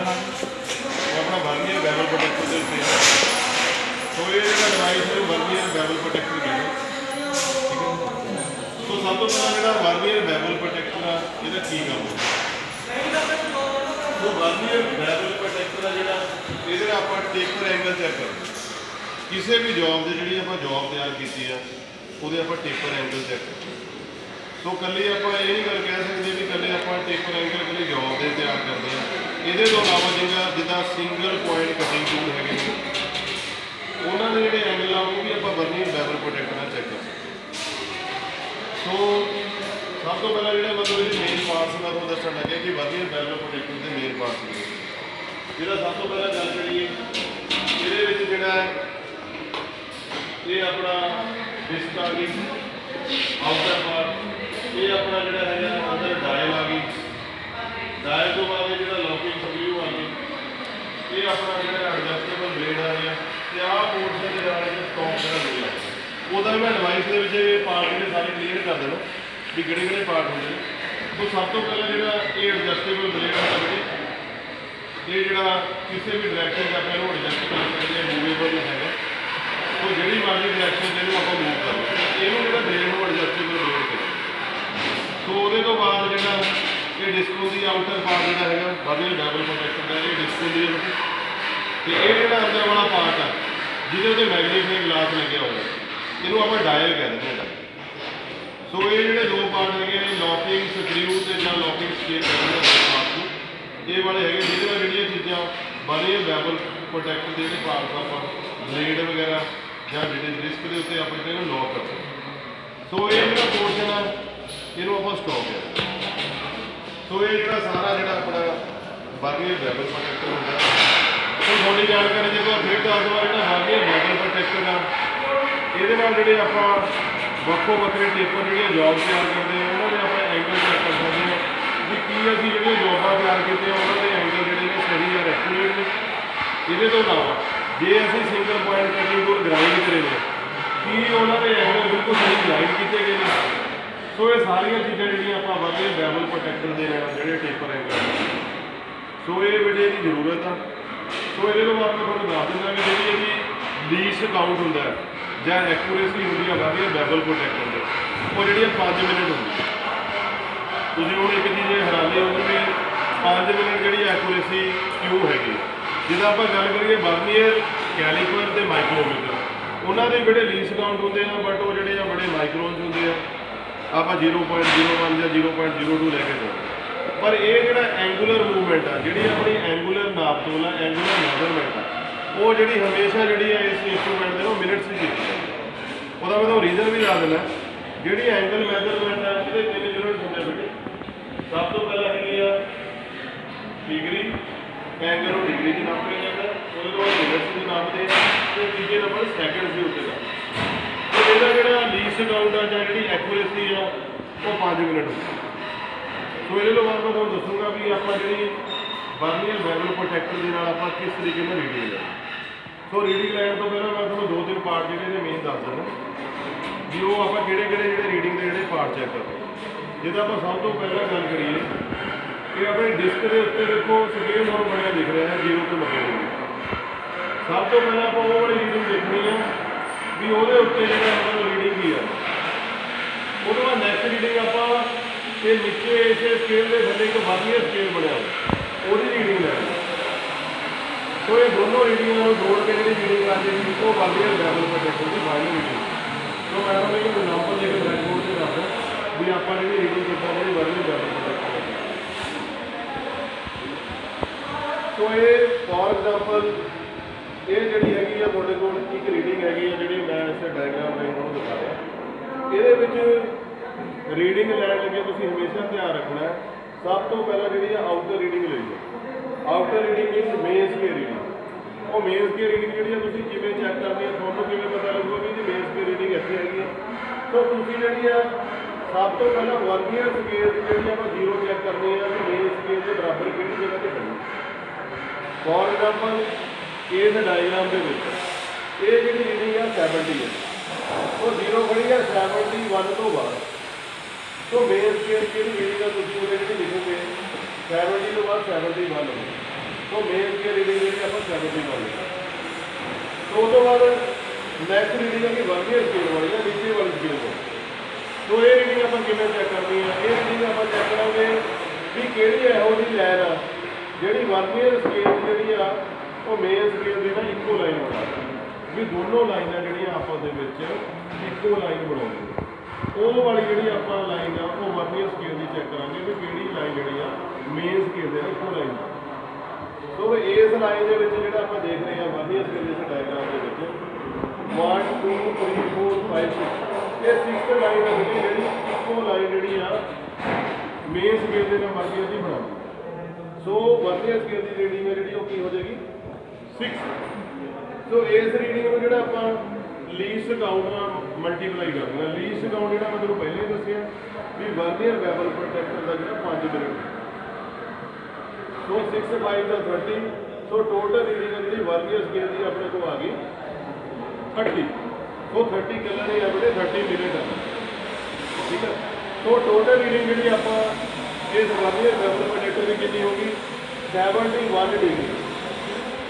ਦਿਖਾ ਉਹ ਆਪਣਾ ਵਰਨੀਅਰ ਬੈਵਲ ਪ੍ਰੋਟੈਕਟਰ ਦੇ ਉੱਤੇ ਆ ਸੋ ਇਹ ਜਿਹੜਾ ਡਿਵਾਈਸ ਹੈ ਵਰਨੀਅਰ ਬੈਵਲ ਪ੍ਰੋਟੈਕਟਰ ਕਹਿੰਦੇ ਠੀਕ ਹੈ ਸੋ ਸਭ ਤੋਂ ਪਹਿਲਾਂ ਜਿਹੜਾ ਵਰਨੀਅਰ ਬੈਵਲ ਪ੍ਰੋਟੈਕਟਰ ਆ, ਇਹਦਾ ਕੀ ਕੰਮ ਹੈ ਸੋ ਵਰਨੀਅਰ ਬੈਵਲ ਪ੍ਰੋਟੈਕਟਰ ਆ ਜਿਹੜਾ, ਇਹਦੇ ਨਾਲ ਆਪਾਂ ਟੇਪਰ ਐਂਗਲ ਚੈੱਕ ਕਰਦੇ ਹਾਂ। ਕਿਸੇ ਵੀ ਜੌਬ ਦੇ ਜਿਹੜੀ ਆਪਾਂ ਜੌਬ ਤਿਆਰ ਕੀਤੀ ਆ, ਉਹਦੇ ਆਪਾਂ ਟੇਪਰ ਐਂਗਲ ਚੈੱਕ ਕਰਦੇ ਹਾਂ। ਸੋ ਕੱਲੀ ਆਪਾਂ ਇਹ ਨਹੀਂ ਗੱਲ ਕਹਿ ਸਕਦੇ ਵੀ ਕੱਲੇ ਆਪਾਂ ਟੇਪਰ ਐਂਗਲ ਕੱਲੇ ਜੌਬ ਦੇ ਤਿਆਰ ਕਰਦੇ ਆ ਇਹਦੇ ਤੋਂ ਇਲਾਵਾ ਜਿਹੜਾ ਜਿੱਦਾਂ ਸਿੰਗਲ ਪੁਆਇੰਟ ਕਟਿੰਗ ਟੂਲ ਹੈਗੇ ਨੇ, ਉਹਨਾਂ ਦੇ ਜਿਹੜੇ ਐਂਗਲ ਆ, ਉਹ ਵੀ ਆਪਾਂ ਵਰਨੀਅਰ ਬੈਵਲ ਪ੍ਰੋਟੈਕਟਰ ਨਾਲ ਚੈੱਕ ਕਰ ਸੋ ਸਭ ਤੋਂ ਪਹਿਲਾਂ ਜਿਹੜਾ ਮਤਲਬ ਇਹਦੇ ਮੇਨ ਪਾਰਟਸ ਦਾ ਤੁਹਾਨੂੰ ਦੱਸਣ ਲੱਗਿਆ ਕਿ ਵਰਨੀਅਰ ਬੈਵਲ ਪ੍ਰੋਟੈਕਟਰ ਦੇ ਮੇਨ ਪਾਰਟਸ ਨੇ। ਜਿਹਦਾ ਸਭ ਤੋਂ ਪਹਿਲਾਂ ਗੱਲ ਕਰੀਏ, ਇਹਦੇ ਵਿੱਚ ਜਿਹੜਾ ਇਹ ਆਪਣਾ ਡਿਸਕ ਆ ਗਈ ਆਊਟਰ ਪਾਰਟ ਇਹ ਆਪਣਾ ਜਿਹੜਾ ਹੈਗਾ ਅੰਦਰ ਡਾਇਲ ਆ ਗਈ। ਡਾਇਲ ਤੋਂ ਬਾਅਦ ਇਹ ਜਿਹੜਾ ਲੌਕਿੰਗ ਸਕਰੂ ਆ ਗਈ। ਇਹ ਆਪਣਾ ਜਿਹੜਾ ਐਡਜਸਟੇਬਲ ਬਲੇਡ ਆ ਗਿਆ ਤੇ ਆਹ ਪੋਰਸ਼ਨ ਦੇ ਨਾਲ ਜਿਹੜਾ ਸਟੌਕ ਜਿਹੜਾ ਮਿਲਿਆ ਉਹਦਾ ਵੀ ਮੈਂ ਐਡਵਾਈਸ ਦੇ ਵਿੱਚ ਇਹ ਪਾਰਟ ਜਿਹੜੇ ਸਾਰੇ ਕਲੀਅਰ ਕਰ ਦੇਣਾ, ਵੀ ਕਿਹੜੇ ਕਿਹੜੇ ਪਾਰਟ ਹੁੰਦੇ ਸੋ ਸਭ ਤੋਂ ਪਹਿਲਾਂ ਜਿਹੜਾ ਇਹ ਐਡਜਸਟੇਬਲ ਬਲੇਡ ਹੁੰਦਾ ਵੀਰੇ ਇਹ ਜਿਹੜਾ ਕਿਸੇ ਵੀ ਡਾਇਰੈਕਸ਼ਨ 'ਚ ਆਪਾਂ ਇਹਨੂੰ ਐਡਜਸਟ ਕਰ ਸਕਦੇ ਹਾਂ ਮੂਵੇਬਲ ਹੈਗਾ। ਸੋ ਜਿਹੜੀ ਮਰਜ਼ੀ ਡਾਇਰੈਕਸ਼ਨ 'ਚ ਇਹਨੂੰ ਆਪਾਂ ਮੂਵ ਕਰ ਇਹਨੂੰ ਜਿਹੜਾ ਬਲੇਡ ਨੂੰ ਐਡਜਸਟੇਬਲ ਬਲੇਡ ਕਹਿੰਦੇ ਸੋ ਉਹਦੇ ਤੋਂ ਬਾਅਦ ਜਿਹੜਾ ਇਹ ਡਿਸਕੋ ਦੀ ਆਊਟਰ ਪਾਰਟ ਜਿਹੜਾ ਹੈਗਾ ਵਧੀਆ ਡਬਲ ਪ੍ਰੋਟੈਕਟਰ ਦਾ ਇਹ ਡਿਸਕੋ ਦੀ ਹੈ ਤੇ ਇਹ ਜਿਹੜਾ ਅੰਦਰ ਵਾਲਾ ਪਾਰਟ ਆ, ਜਿਹਦੇ ਉੱਤੇ ਮੈਗਨੀਫਾਈਂਗ ਗਲਾਸ ਲੱਗਿਆ ਹੋਇਆ ਇਹਨੂੰ ਆਪਾਂ ਡਾਇਲ ਕਹਿੰਦੇ ਹਾਂ dial। ਸੋ ਇਹ ਜਿਹੜੇ ਦੋ ਪਾਰਟ ਹੈਗੇ ਨੇ ਲੌਕਿੰਗ ਸਕਰੂ ਤੇ ਜਾਂ ਲੌਕਿੰਗ ਸਕੇਲ ਕਹਿੰਦੇ ਨੇ ਪਾਰਟ ਨੂੰ ਇਹ ਵਾਲੇ ਹੈਗੇ, ਜਿਹਦੇ ਨਾਲ ਜਿਹੜੀਆਂ ਚੀਜ਼ਾਂ ਬੜੇ ਬੈਬਲ ਪ੍ਰੋਟੈਕਟਰ ਦੇ ਜਿਹੜੇ ਪਾਰਟਸ ਆਪਾਂ ਬਲੇਡ ਵਗੈਰਾ ਜਾਂ ਜਿਹੜੇ ਡਿਸਕ ਦੇ ਉੱਤੇ ਆਪਾਂ ਇਹਨੂੰ ਲੌਕ ਕਰਦੇ ਹਾਂ। ਸੋ ਇਹ ਜਿਹੜਾ ਪੋਰਸ਼ਨ ਆ ਇਹਨੂੰ ਆਪਾਂ ਸਟਾਪ ਕਰਦੇ ਸੋ ਇਹ ਜਿਹੜਾ ਸਾਰਾ ਜਿਹੜਾ ਆਪਣਾ ਬਾਗੀ ਬੈਬਲ ਪ੍ਰੋਟੈਕਟਰ ਹੁੰਦਾ ਸੋ ਥੋੜੀ ਜਾਣਕਾਰੀ ਜੇ ਕੋਈ ਫਿਰ ਦੱਸ ਦਵਾਂ ਜਿਹੜਾ ਬਾਗੀ ਬੈਬਲ ਪ੍ਰੋਟੈਕਟਰ ਆ ਇਹਦੇ ਨਾਲ ਜਿਹੜੇ ਆਪਾਂ ਵੱਖੋ ਵੱਖਰੇ ਟੇਪਰ ਜਿਹੜੀਆਂ ਜੌਬ ਤਿਆਰ ਕਰਦੇ ਆ, ਉਹਨਾਂ ਦੇ ਆਪਾਂ ਐਂਗਲ ਚੈੱਕ ਕਰ ਸਕਦੇ ਹਾਂ ਵੀ ਕੀ ਅਸੀਂ ਜਿਹੜੀਆਂ ਜੌਬਾਂ ਤਿਆਰ ਕੀਤੀਆਂ, ਉਹਨਾਂ ਦੇ ਐਂਗਲ ਜਿਹੜੇ ਨੇ ਸਹੀ ਆ ਐਕੂਰੇਟ ਨੇ। ਇਹਦੇ ਤੋਂ ਇਲਾਵਾ ਜੇ ਅਸੀਂ single point cutting tool grind ਕਰੇ ਕੀ ਉਹਨਾਂ ਦੇ ਐਂਗਲ ਬਿਲਕੁਲ ਸਹੀ ਗ੍ਰਾਈਂਡ ਕੀਤੇ ਗਏ ਸੋ ਇਹ ਸਾਰੀਆਂ ਚੀਜ਼ਾਂ ਜਿਹੜੀਆਂ ਆਪਾਂ ਵਰਤੇ ਬੈਬਲ ਪ੍ਰੋਟੈਕਟਰ ਦੇ ਨਾਲ ਜਿਹੜੇ ਟੇਪਰ ਐਂਗਲ ਸੋ ਇਹ ਵੀਡੀਓ ਦੀ ਜ਼ਰੂਰਤ ਆ। ਸੋ ਇਹਦੇ ਤੋਂ ਬਾਅਦ ਮੈਂ ਤੁਹਾਨੂੰ ਦੱਸ ਦਿੰਦਾ ਕਿ ਜਿਹੜੀ ਇਹਦੀ ਲੀਸ ਕਾਊਂਟ ਹੁੰਦਾ ਜਾਂ ਐਕੂਰੇਸੀ ਹੁੰਦੀ ਹੈ ਵਰਤੇ ਬੈਬਲ ਪ੍ਰੋਟੈਕਟਰ ਦੇ ਉਹ ਜਿਹੜੀ 5 ਮਿੰਟ ਹੁੰਦੀ ਹੈ। ਤੁਸੀਂ ਹੁਣ ਇੱਕ ਚੀਜ਼ ਇਹ ਹੈਰਾਨੀ ਹੋਊਗੀ ਵੀ 5 ਮਿੰਟ ਜਿਹੜੀ ਐਕੂਰੇਸੀ ਕਿਉਂ ਹੈਗੀ? ਜਿਹਦਾ ਆਪਾਂ ਗੱਲ ਕਰੀਏ ਵਰਨੀਅਰ ਕੈਲੀਪਰ ਤੇ ਮਾਈਕਰੋਮੀਟਰ ਉਹਨਾਂ ਦੇ ਜਿਹੜੇ ਲੀਸ ਕਾਊਂਟ ਹੁੰਦੇ ਆ ਬਟ ਉਹ ਜਿਹੜੇ ਆ ਬੜੇ ਮਾਈਕਰੋਨਸ ਹੁੰਦੇ ਆ। ਆਪਾਂ 0.01 ਜਾਂ 0.02 ਲੈ ਕੇ ਚੱਲਦੇ ਪਰ ਇਹ ਜਿਹੜਾ ਐਂਗੂਲਰ ਮੂਵਮੈਂਟ ਆ, ਜਿਹੜੀ ਆਪਣੀ ਐਂਗੂਲਰ ਨਾਪ ਆ ਐਂਗੂਲਰ ਮੈਜ਼ਰਮੈਂਟ ਆ, ਉਹ ਜਿਹੜੀ ਹਮੇਸ਼ਾ ਜਿਹੜੀ ਹੈ ਇਸ ਇੰਸਟਰੂਮੈਂਟ ਦੇ ਨੂੰ ਮਿੰਟਸ ਵਿੱਚ ਕੀਤੀ ਉਹਦਾ ਮੈਂ ਤੁਹਾਨੂੰ ਰੀਜ਼ਨ ਵੀ ਦੱਸ ਦਿੰਦਾ। ਜਿਹੜੀ ਐਂਗਲ ਮੈਜ਼ਰਮੈਂਟ ਆ, ਇਹਦੇ ਤਿੰਨ ਯੂਨਿਟ ਹੁੰਦੇ ਆ ਬੇਟੇ। ਸਭ ਤੋਂ ਪਹਿਲਾਂ ਹੈਗੀ ਆ ਡਿਗਰੀ ਐਂਗਲ ਨੂੰ ਡਿਗਰੀ 'ਚ ਨਾਪਿਆ ਜਾਂਦਾ। ਉਹਦੇ ਤੋਂ ਬਾਅਦ ਮਿੰਟਸ 'ਚ ਨਾਪਦੇ ਆ। ਤੇ ਤੀਜੇ ਨੰਬਰ ਸੈਕਿੰਡਸ ਦੇ ਉੱਤੇ ਦਾ ਇਹਦਾ ਜਿਹੜਾ ਲੀਸ ਕਾਊਂਟ ਆ ਜਾਂ ਜਿਹੜੀ ਐਕੂਰੇਸੀ ਆ, ਉਹ 5 ਮਿੰਟ ਸੋ ਇਹਦੇ ਤੋਂ ਬਾਅਦ ਮੈਂ ਤੁਹਾਨੂੰ ਦੱਸੂਗਾ ਵੀ ਆਪਾਂ ਜਿਹੜੀ ਵਰਨੀਅਰ ਬੈਬਲ ਪ੍ਰੋਟੈਕਟਰ ਦੇ ਨਾਲ ਆਪਾਂ ਕਿਸ ਤਰੀਕੇ ਨਾਲ ਰੀਡਿੰਗ ਲੈਣੀ ਸੋ ਰੀਡਿੰਗ ਲੈਣ ਤੋਂ ਪਹਿਲਾਂ ਮੈਂ ਤੁਹਾਨੂੰ ਦੋ ਤਿੰਨ ਪਾਰਟ ਜਿਹੜੇ ਨੇ ਮੇਨ ਦੱਸ ਦਿੰਦਾ। ਵੀ ਉਹ ਆਪਾਂ ਕਿਹੜੇ ਕਿਹੜੇ ਜਿਹੜੇ ਰੀਡਿੰਗ ਦੇ ਜਿਹੜੇ ਪਾਰਟ ਚੈੱਕ ਕਰਦੇ ਜਿਹਦਾ ਆਪਾਂ ਸਭ ਤੋਂ ਪਹਿਲਾਂ ਗੱਲ ਕਰੀਏ ਕਿ ਆਪਣੇ ਡਿਸਕ ਦੇ ਉੱਤੇ ਦੇਖੋ ਸਕੇਲ ਹੋਰ ਬਣਿਆ ਦਿਖ ਰਿਹਾ ਹੈ 0 ਤੋਂ 90 ਡਿਗਰੀ। ਸਭ ਤੋਂ ਪਹਿਲਾਂ ਆਪਾਂ ਉਹ ਵਾਲੀ ਰੀਡਿੰਗ ਦੇਖਣੀ ਹੈ ਵੀ ਉਹਦੇ ਉੱਤੇ ਜਿਹੜਾ ਮਤਲਬ ਰੀਡਿੰਗ ਕੀ ਆ। ਉਹਦੇ ਬਾਅਦ ਨੈਕਸਟ ਰੀਡਿੰਗ ਆਪਾਂ ਇਹ ਨੀਚੇ ਇਸ ਸਕੇਲ ਦੇ ਥੱਲੇ ਇੱਕ ਵਰਨੀਅਰ ਸਕੇਲ ਬਣਿਆ ਉਹਦੀ ਰੀਡਿੰਗ ਲੈਣੀ। ਸੋ ਇਹ ਦੋਨੋਂ ਰੀਡਿੰਗਾਂ ਨੂੰ ਜੋੜ ਕੇ ਜਿਹੜੀ ਰੀਡਿੰਗ ਕਰਦੇ ਸੀ ਉਹ ਵਰਨੀਅਰ ਲੈਵਲ ਪ੍ਰੋਟੈਕਟਰ ਦੀ ਫਾਈਨਲ ਰੀਡਿੰਗ ਸੋ ਮੈਂ ਤੁਹਾਨੂੰ ਇੱਕ ਐਗਜ਼ਾਮਪਲ ਦੇ ਕੇ ਬਲੈਕ ਤੇ ਦੱਸਦਾ ਵੀ ਆਪਾਂ ਜਿਹੜੀ ਰੀਡਿੰਗ ਕਿੱਦਾਂ ਜਿਹੜੀ ਵਰਨੀਅਰ ਲੈਵਲ ਪ੍ਰੋਟੈਕਟਰ ਦੀ ਸੋ ਇਹ ਫੋਰ ਐਗਜ਼ਾਮਪਲ ਇਹ ਜਿਹੜੀ ਹੈਗੀ ਆ ਤੁਹਾਡੇ ਕੋਲ ਇੱਕ ਰੀਡਿੰਗ ਹੈਗੀ ਆ ਜਿਹੜੀ ਮੈਂ ਇਸ ਡਾਇਗਰਾਮ ਰਾਹੀਂ ਤੁਹਾਨੂੰ ਦਿਖਾ ਰਿਹਾ ਇਹਦੇ ਵਿੱਚ ਰੀਡਿੰਗ ਲੈਣ ਲੱਗੇ ਤੁਸੀਂ ਹਮੇਸ਼ਾ ਧਿਆਨ ਰੱਖਣਾ ਹੈ। ਸਭ ਤੋਂ ਪਹਿਲਾਂ ਜਿਹੜੀ ਆ ਆਊਟਰ ਰੀਡਿੰਗ ਲਈ outer reading means mains scale reading ਉਹ ਮੇਨਸ ਦੀ ਰੀਡਿੰਗ ਜਿਹੜੀ ਆ ਤੁਸੀਂ ਕਿਵੇਂ ਚੈੱਕ ਕਰਨੀ ਆ ਤੁਹਾਨੂੰ ਕਿਵੇਂ ਪਤਾ ਲੱਗੂਗਾ ਵੀ ਇਹਦੀ ਮੇਨ ਸਕੇਲ ਰੀਡਿੰਗ ਇੱਥੇ ਹੈਗੀ ਆ ਸੋ ਤੁਸੀਂ ਜਿਹੜੀ ਆ ਸਭ ਤੋਂ ਪਹਿਲਾਂ ਵਰਨੀਅਰ ਸਕੇਲ ਦੀ ਜਿਹੜੀ ਆਪਾਂ ਜ਼ੀਰੋ ਚੈੱਕ ਕਰਨੀ ਆ ਕਿ ਮੇਨ ਸਕੇਲ ਦੇ ਬਰਾਬਰ ਕਿਹੜੀ ਜਗ੍ਹਾ ਤੇ ਖੜੀ ਹੈ। ਫੋਰ ਐਗਜ਼ਾਮਪਲ ਇਸ ਡਾਇਗਰਾਮ ਦੇ ਵਿੱਚ ਇਹ ਜਿਹੜੀ ਰੀਡਿੰਗ ਆ 70 ਹੈ। ਉਹ ਜ਼ੀਰੋ ਖੜੀ ਹੈ 71 ਤੋਂ ਬਾਅਦ। ਸੋ ਮੇਨ ਸਕੇਲ ਕਿਹੜੀ ਰੀਡਿੰਗ ਆ ਤੁਸੀਂ ਉਹਦੇ ਜਿਹੜੀ ਲਿਖੋਗੇ? 70 ਤੋਂ ਬਾਅਦ 71 ਹੋਵੇ ਸੋ ਮੇਨ ਸਕੇਲ ਰੀਡਿੰਗ ਜਿਹੜੀ ਆਪਾਂ 70 ਵਾਲੀ ਸੋ ਉਹ ਤੋਂ ਬਾਅਦ ਨੈਕਸਟ ਰੀਡਿੰਗ ਆ ਕਿ ਵਰਨੀਅਰ ਸਕੇਲ ਵਾਲੀ ਜਾਂ ਨੀਚੇ ਵਾਲੀ ਸਕੇਲ ਵਾਲੀ ਸੋ ਇਹ ਰੀਡਿੰਗ ਆਪਾਂ ਕਿਵੇਂ ਚੈੱਕ ਕਰਨੀ ਹੈ? ਇਹ ਰੀਡਿੰਗ ਆਪਾਂ ਚੈੱਕ ਕਰਾਂਗੇ ਵੀ ਕਿਹੜੀ ਇਹੋ ਜਿਹੀ ਲਾਈਨ ਆ, ਜਿਹੜੀ ਵਰਨੀਅਰ ਸਕੇਲ ਜਿਹੜੀ ਆ, ਉਹ ਮੇਨ ਸਕੇਲ ਦੀ ਨਾ ਇੱਕੋ ਲਾਈਨ ਬਣਾ ਵੀ ਦੋਨੋਂ ਲਾਈਨਾਂ ਜਿਹੜੀਆਂ ਆਪਸ ਦੇ ਵਿੱਚ ਇੱਕੋ ਲਾਈਨ ਬਣਾਉਂਦੀਆਂ ਉਹ ਵਾਲੀ ਜਿਹੜੀ ਆਪਾਂ ਲਾਈਨ ਆ, ਉਹ ਵਰਨੀਅਰ ਸਕੇਲ ਦੀ ਚੈੱਕ ਕਰਾਂਗੇ ਵੀ ਕਿਹੜੀ ਲਾਈਨ ਜਿਹੜੀ ਆ ਮੇਨ ਸਕੇਲ ਦੇ ਨਾਲ ਇੱਕੋ ਲਾਈਨ ਸੋ ਇਸ ਲਾਈਨ ਦੇ ਵਿੱਚ ਜਿਹੜਾ ਆਪਾਂ ਦੇਖ ਰਹੇ ਹਾਂ ਵਰਨੀਅਰ ਸਕੇਲ ਦੇ ਡਾਇਗਰਾਮ ਦੇ ਵਿੱਚ 1 2 3 4 5 6 ਇਹ 6th ਲਾਈਨ ਹੈ ਜਿਹੜੀ ਜਿਹੜੀ ਇੱਕੋ ਲਾਈਨ ਜਿਹੜੀ ਆ ਮੇਨ ਸਕੇਲ ਦੇ ਨਾਲ ਵਰਨੀਅਰ ਦੀ ਬਣਾਉਂਦੀ ਸੋ ਵਰਨੀਅਰ ਸਕੇਲ ਦੀ ਰੀਡਿੰਗ ਹੈ ਜਿਹੜੀ ਉਹ ਕੀ ਹੋ ਜਾਏਗੀ? 6 ਸੋ ਇਸ ਰੀਡਿੰਗ ਨੂੰ ਜਿਹੜਾ ਆਪਾਂ ਲੀਸ ਅਕਾਊਂਟ ਨਾਲ ਮਲਟੀਪਲਾਈ ਕਰਨਾ ਲੀਸ ਲੀਸਟ ਕਾਊਂਟ ਜਿਹੜਾ ਮੈਂ ਤੁਹਾਨੂੰ ਪਹਿਲੇ ਹੀ ਦੱਸਿਆ ਵੀ ਵਰਨੀਅਰ ਬੈਬਲ ਪ੍ਰੋਟੈਕਟਰ ਦਾ ਜਿਹੜਾ 5 ਮਿੰਟ ਸੋ 6 ਬਾਈ ਦਾ 30 ਸੋ ਟੋਟਲ ਰੀਡਿੰਗ ਜਿਹੜੀ ਵਰਨੀਅਰ ਸਕੇਲ ਦੀ ਆਪਣੇ ਕੋਲ ਆ ਗਈ 30 ਸੋ 30 ਕਲਰ ਹੈ ਆਪਣੇ 30 ਮਿੰਟ ਆ। ਠੀਕ ਹੈ ਸੋ ਟੋਟਲ ਰੀਡਿੰਗ ਜਿਹੜੀ ਆਪਾਂ ਇਸ ਵਰਨੀਅਰ ਬੈਬਲ ਪ੍ਰੋਟੈਕਟਰ ਦੀ ਕਿੰਨੀ ਹੋਗੀ 71 ਡਿਗਰੀ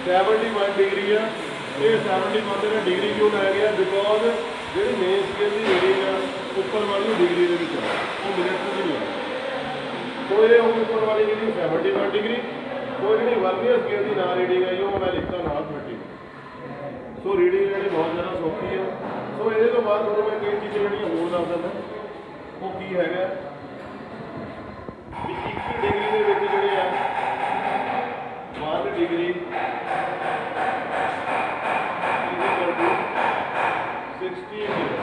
71 ਡਿਗਰੀ ਆ। ਇਹ 71 ਦੇ ਡਿਗਰੀ ਕਿਉਂ ਲਾਇਆ ਗਿਆ? ਬਿਕੋਜ਼ ਜਿਹੜੀ ਮੇਨ ਸਕੇਲ ਦੀ ਰੀਡਿੰਗ ਆ, ਉੱਪਰ ਵਾਲੀ ਡਿਗਰੀ ਦੇ ਵਿੱਚ ਉਹ ਮਿੰਟ ਤੋਂ ਨਹੀਂ ਸੋ ਇਹ ਹੁਣ ਉੱਪਰ ਵਾਲੀ ਜਿਹੜੀ 71 ਡਿਗਰੀ ਸੋ ਜਿਹੜੀ ਵਰਨੀਅਰ ਸਕੇਲ ਦੀ ਨਾਲ ਰੀਡਿੰਗ ਆਈ, ਉਹ ਮੈਂ ਲਿਖਤਾ ਨਾਲ 30 ਸੋ ਰੀਡਿੰਗ ਜਿਹੜੀ ਬਹੁਤ ਜ਼ਿਆਦਾ ਸੌਖੀ ਹੈ ਸੋ ਇਹਦੇ ਤੋਂ ਬਾਅਦ ਤੁਹਾਨੂੰ ਮੈਂ ਕਈ ਚੀਜ਼ਾਂ ਜਿਹੜੀਆਂ ਹੋਰ ਦੱਸ ਦਿੰਦਾ। ਉਹ ਕੀ ਹੈਗਾ? ਵੀ 1 ਡਿਗਰੀ ਦੇ ਵਿੱਚ ਜਿਹੜੇ ਆ 1 degree is equal to 60 minutes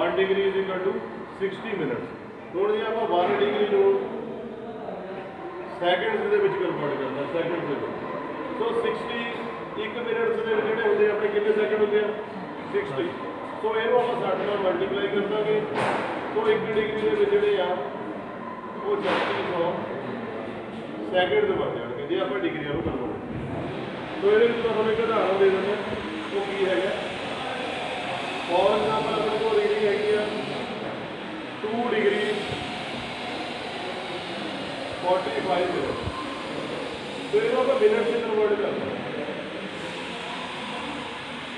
1 degree is equal to 60 minutes ਥੋੜਾ ਜਿਹਾ ਆਪਾਂ 1 ਡਿਗਰੀ ਨੂੰ ਸੈਕਿੰਡਸ ਦੇ ਵਿੱਚ ਕਨਵਰਟ ਕਰਦਾ ਸੈਕਿੰਡਸ ਦੇ ਵਿੱਚ। ਸੋ 60 1 ਮਿੰਟ ਦੇ ਜਿਹੜੇ ਹੁੰਦੇ ਆਪਣੇ ਕਿੰਨੇ ਸੈਕਿੰਡ ਹੁੰਦੇ ਆ? 60 ਸੋ ਇਹਨੂੰ ਆਪਾਂ 60 ਨਾਲ ਮਲਟੀਪਲਾਈ ਕਰ ਦਾਂਗੇ। ਸੋ 1 ਡਿਗਰੀ ਦੇ ਵਿੱਚ ਜਿਹੜੇ ਆ, ਉਹ 3600 ਸੈਕਿੰਡ ਦੇ ਬਣ ਜਾਣਗੇ, ਜੇ ਆਪਾਂ ਡਿਗਰੀਆਂ ਨੂੰ ਕਨਵਰਟ ਸੋ ਇਹਦੇ ਵਿੱਚ ਤੁਹਾਨੂੰ ਇੱਕ ਉਦਾਹਰਨ ਦੇ ਦਿੰਦੇ ਉਹ ਕੀ ਹੈਗਾ? ਫੋਰ ਐਗਜ਼ਾਮਪਲ ਆਪਣੇ ਕੋਲ 2 ਡਿਗਰੀ 45 ਮਿੰਟ ਸੋ ਇਹਨੂੰ ਆਪਾਂ ਮਿੰਟ ਵਿੱਚ ਕਨਵਰਟ ਕਰਨਾ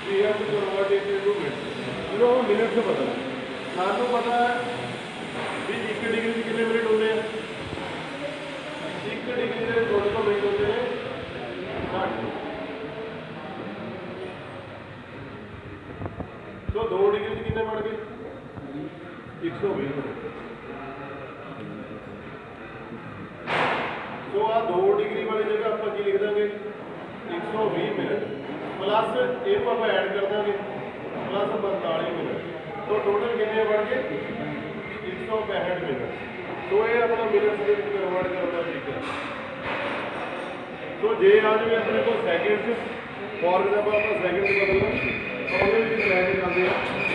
we have to convert it into minutes ਇਹਨੂੰ ਆਪਾਂ ਮਿੰਟ ਚ ਬਦਲਣਾ ਸਾਨੂੰ ਪਤਾ ਹੈ ਵੀ 1 ਡਿਗਰੀ ਚ ਕਿੰਨੇ ਮਿੰਟ ਹੁੰਦੇ ਆ 1 ਡਿਗਰੀ ਦੇ ਥੋੜੇ ਤੋਂ ਮਿੰਟ ਹੁੰਦੇ ਨੇ 60 ਸੋ 2 ਡਿਗਰੀ ਚ ਕਿੰਨੇ ਬਣ ਗਏ 120 ਸੋ ਆ 2 ਡਿਗਰੀ ਵਾਲੀ ਜਗ੍ਹਾ ਆਪਾਂ ਕੀ ਲਿਖ ਦਾਂਗੇ? 120 ਮਿੰਟ। ਪਲੱਸ ਇਹ ਆਪਾਂ ਐਡ ਕਰ ਦਾਂਗੇ। Plus 45 minute. ਸੋ ਟੋਟਲ ਕਿੰਨੇ ਬਣ ਗਏ? 165 ਮਿੰਟ। ਸੋ ਇਹ ਆਪਣਾ ਮਿੰਟ ਦੇ ਵਿੱਚ ਕਨਵਰਟ ਕਰਨ ਦਾ ਤਰੀਕਾ ਸੋ ਜੇ ਆ ਜਾਵੇ ਆਪਣੇ ਕੋਲ ਸੈਕਿੰਡ ਫੋਰ ਐਗਜ਼ਾਮਪਲ ਆਪਾਂ ਸੈਕਿੰਡ ਬਦਲਣਾ ਤਾਂ ਉਹਦੇ ਵਿੱਚ ਲੈ ਕੇ ਆ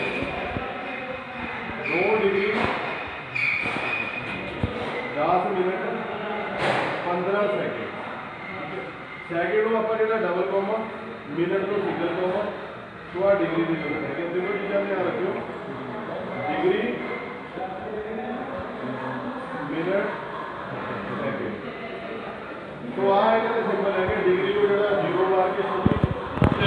2 ਡਿਗਰੀ 10 ਮਿੰਟ 15 ਸੈਕਿੰਡ ਸੈਕਿੰਡ ਨੂੰ ਆਪਾਂ ਜਿਹੜਾ ਡਬਲ ਕੋਮਾ ਮਿੰਟ ਨੂੰ ਸਿੰਗਲ ਕੋਮਾ ਸੋ ਆ ਡਿਗਰੀ ਦੀ ਯੂਨਿਟ ਹੈ ਕਿ ਦੋਨੋਂ ਚੀਜ਼ਾਂ ਧਿਆਨ ਰੱਖਿਓ। ਡਿਗਰੀ ਮਿੰਟ ਸੈਕਿੰਡ ਸੋ ਆ ਇਹਨਾਂ ਦੇ ਸਿੰਬਲ ਹੈਗੇ। ਡਿਗਰੀ ਨੂੰ ਜਿਹੜਾ ਜ਼ੀਰੋ ਮਾਰ ਕੇ ਸੁਣੀ ਤੇ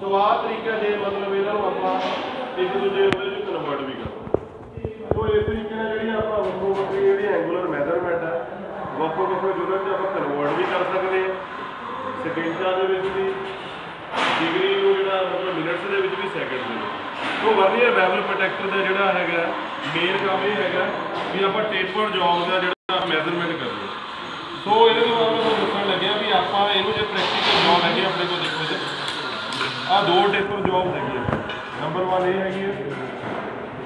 ਸੋ। ਆ ਤਰੀਕਾ ਜੇ ਮਤਲਬ ਇਹਨਾਂ ਨੂੰ ਆਪਾਂ ਇੱਕ ਦੂਜੇ ਉਹਦੇ ਵਿੱਚ ਕਨਵਰਟ ਵੀ ਕਰੋ। ਉਹ ਇਸ ਤਰੀਕੇ ਨਾਲ ਜਿਹੜੀ ਆਪਾਂ ਵੱਖੋ ਵੱਖਰੀ ਜਿਹੜੀ ਐਂਗੂਲਰ ਮੈਜ਼ਰਮੈਂਟ ਆ, ਵੱਖੋ ਵੱਖਰੇ ਜੁੜਨ ਤੇ ਆਪਾਂ ਕਨਵਰਟ ਵੀ ਕਰ ਸਕਦੇ ਆ ਸਕਿੰਟਾਂ ਦੇ ਵਿੱਚ ਵੀ ਡਿਗਰੀ ਨੂੰ ਜਿਹੜਾ ਮਤਲਬ ਮਿੰਟਸ ਦੇ ਵਿੱਚ ਵੀ ਸੈਕਿੰਡ ਦੇ ਵਿੱਚ। ਉਹ ਵਰਨੀਅਰ ਬੈਵਲ ਪ੍ਰੋਟੈਕਟਰ ਦਾ ਜਿਹੜਾ ਹੈਗਾ ਮੇਨ ਕੰਮ ਇਹ ਹੈਗਾ ਵੀ ਆਪਾਂ ਟੇਪਰ ਜੌਬ ਦਾ ਜਿਹੜਾ ਮੈਜ਼ਰਮੈਂਟ ਕਰਦੇ ਸੋ ਇਹਦੇ ਤੋਂ ਆਪਾਂ ਇਹਨੂੰ ਜੇ ਪ੍ਰੈਕਟੀਕਲ ਜੌਬ ਹੈਗੀ ਆਪਣੇ ਕੋਲ ਦੇਖੋ ਜੀ। ਆ ਦੋ ਟੇਪਰ ਜੌਬ ਹੈਗੀ ਹੈ ਨੰਬਰ 1 ਇਹ ਹੈਗੀ ਹੈ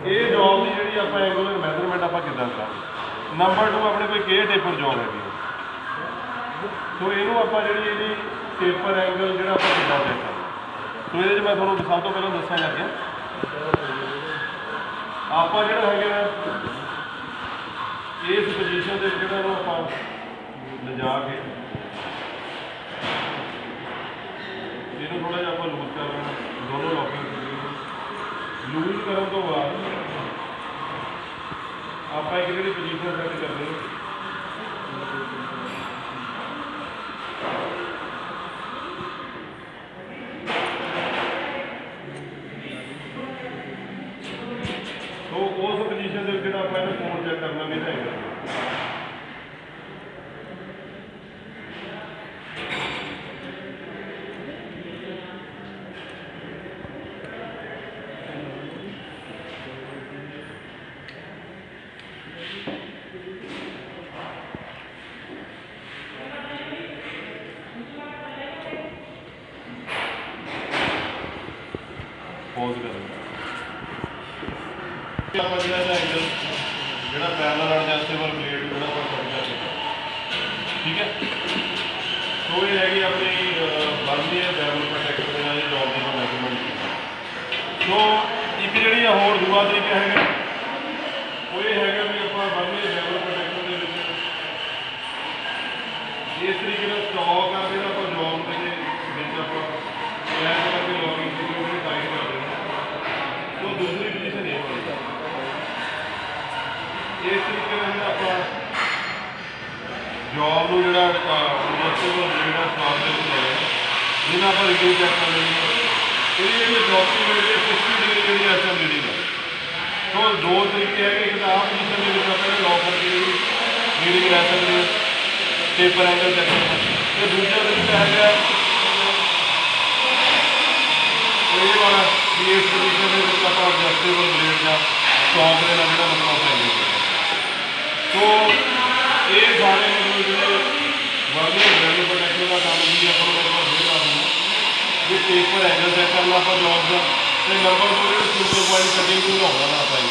ਇਹ ਜੋਬ ਦੀ ਜਿਹੜੀ ਆਪਾਂ ਐਂਗੂਲਰ ਮੈਜ਼ਰਮੈਂਟ ਆਪਾਂ ਕਿੱਦਾਂ ਕਰਾਂਗੇ? ਨੰਬਰ 2 ਆਪਣੇ ਕੋਲ ਕੇ ਟੇਪਰ ਜੋਬ ਹੈਗੀ ਹੈ ਸੋ ਇਹਨੂੰ ਆਪਾਂ ਜਿਹੜੀ ਇਹਦੀ ਟੇਪਰ ਐਂਗਲ ਜਿਹੜਾ ਆਪਾਂ ਕਿੱਦਾਂ ਚੈੱਕ ਸੋ ਇਹਦੇ 'ਚ ਮੈਂ ਤੁਹਾਨੂੰ ਸਭ ਤੋਂ ਪਹਿਲਾਂ ਦੱਸਣ ਲੱਗਿਆ। ਆਪਾਂ ਜਿਹੜਾ ਹੈਗਾ ਇਸ ਪੋਜੀਸ਼ਨ ਦੇ ਜਿਹੜਾ ਇਹਨੂੰ ਆਪਾਂ ਲਿਜਾ ਕੇ ਇਹਨੂੰ ਥੋੜਾ ਜਿਹਾ ਆਪਾਂ ਲੂਜ਼ ਕਰ ਲੈਣਾ ਦੋਨੋਂ ਲੌਕਿੰਗ ਲੂਜ਼ ਕਰਨ ਤੋਂ ਬਾਅਦ ਆਪਾਂ ਇੱਕ ਜਿਹੜੀ ਪੋਜੀਸ਼ਨ ਸੈੱਟ ਕਰਦੇ ਹਾਂ। ਤੋ ਉਸ ਪੋਜੀਸ਼ਨ ਦੇ ਵਿੱਚ ਜਿਹੜਾ ਆਪਾਂ ਇਹਨੂੰ ਫੋਨ ਚੈੱਕ ਕਰਨਾ ਵੀ ਹੈਗਾ। ਪੌਜ਼ ਕਰਨਾ ਆਪਾਂ ਜਿਹੜਾ ਇਹਦਾ ਐਂਗਲ ਜਿਹੜਾ ਪੈਰਲਲ ਐਡਜਸਟੇਬਲ ਪਲੇਟ ਜਿਹੜਾ ਆਪਾਂ ਕਰ ਠੀਕ ਹੈ? ਸੋ ਇਹ ਹੈਗੀ ਆਪਣੀ ਬੰਦੀ ਹੈ ਬੈਬਲ ਪ੍ਰੋਟੈਕਟਰ ਦੇ ਨਾਲ ਇਹ ਜੌਬ ਦੀ ਮੈਜ਼ਰਮੈਂਟ ਸੋ ਇੱਕ ਜਿਹੜੀ ਹੋਰ ਦੂਆ ਤਰੀਕਾ ਹੈਗਾ ਉਹ ਇਹ ਹੈਗਾ ਵੀ ਆਪਾਂ ਬੰਦੀ ਦੇ ਬੈਬਲ ਪ੍ਰੋਟੈਕਟਰ ਦੇ ਵਿੱਚ ਇਸ ਤਰੀਕੇ ਨਾਲ ਸਟਾਕ ਆ ਜਿਹੜਾ ਆਪਾਂ ਜੌਬ ਦੇ ਵਿੱਚ ਆਪਾਂ ਐਸ ਕਰਕੇ ਲੌਗਿੰਗ ਦੀ ਜਿਹੜੀ ਟਾਈਟ ਕਰਦੇ ਹਾਂ ਸੋ ਦੂਸਰੀ ਪੋਜੀਸ਼ਨ ਇਹ ਹੋਣੀ ਇਸ ਤਰੀਕੇ ਨਾਲ ਜਿਹੜਾ ਆਪਾਂ ਜੌਬ ਨੂੰ ਜਿਹੜਾ ਐਡਜਸਟੇਬਲ ਜਿਹੜਾ ਸਟਾਕ ਦੇ ਵਿੱਚ ਹੈ ਜਿਹਨਾਂ ਆਪਾਂ ਰਿਵਿਊ ਚੈੱਕ ਕਰ ਲੈਣੀ ਇਹ ਜਿਹੜੀ ਜੌਬ ਦੀ 60 ਡਿਗਰੀ ਜਿਹੜੀ ਐਸਐਮ ਰੀਡਿੰਗ ਹੈ ਸੋ ਦੋ ਤਰੀਕੇ ਹੈਗੇ, ਇੱਕ ਤਾਂ ਆਹ ਪੋਜੀਸ਼ਨ ਦੇ ਵਿੱਚ ਆਪਾਂ ਲੌਕ ਕਰਕੇ ਰੀਡਿੰਗ ਲੈ ਸਕਦੇ ਹਾਂ ਪੇਪਰ ਐਂਗਲ ਚੈੱਕ ਕਰਨਾ। ਤੇ ਦੂਜਾ ਤਰੀਕਾ ਹੈਗਾ, ਇਹ ਵਾਲਾ ਵੀ ਇਸ ਪੋਜੀਸ਼ਨ ਦੇ ਵਿੱਚ ਆਪਾਂ ਐਡਜਸਟੇਬਲ ਬਲੇਡ ਜਾਂ ਸਟਾਕ ਦੇ ਨਾਲ ਜਿਹੜਾ ਮਤਲਬ ਆਪਾਂ ਸੋ, ਇਹ ਸਾਰੇ ਮਤਲਬ ਜਿਹੜੇ ਵਰਲੇ ਵੈਲਿਊ ਪ੍ਰੋਟੈਕਸ਼ਨ ਦਾ ਕੰਮ ਵੀ ਆਪਾਂ ਨੂੰ ਆਪਾਂ ਫੇਰ ਆ ਦਿੰਦਾ ਵੀ ਪੇਪਰ ਐਂਗਲ ਚੈੱਕ ਕਰਨਾ ਆਪਾਂ ਜੌਬ ਦਾ ਤੇ ਨੰਬਰ ਦੋ ਜਿਹੜੇ ਸੁਪਰ ਪੁਆਇੰਟ ਕਟਿੰਗ ਨੂੰ ਲਾਉਣਾ ਨਾ ਆਪਾਂ ਇਹ